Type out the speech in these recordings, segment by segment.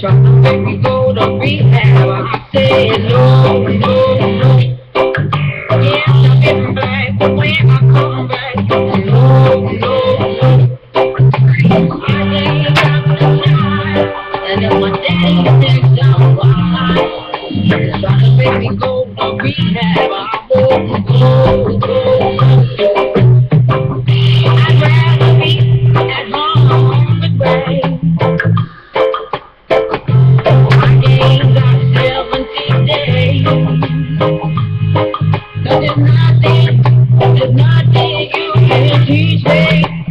Try to make me go to rehab. I say no. make me go to rehab. I'm. I'd rather be at home days. There's nothing, there's nothing you can teach me.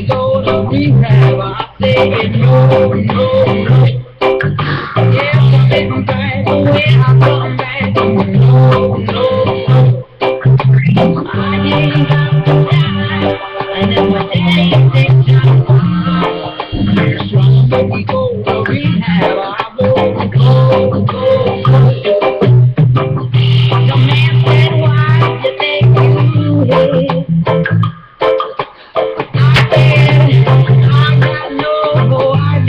we go to rehab, I say no, no, no. Yeah, I'm right away, I come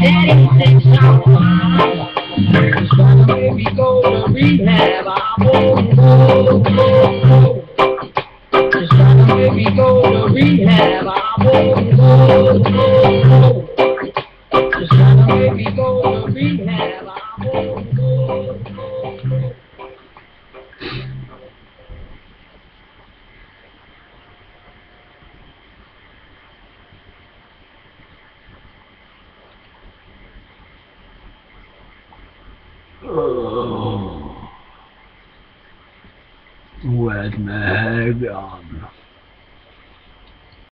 Daddy thinks I'm fine. So here we go to rehab. I'm old, go. old, old. We go to rehab. I'm old, go. old, old. We go to rehab. I'm Oh. Where's my hair gone?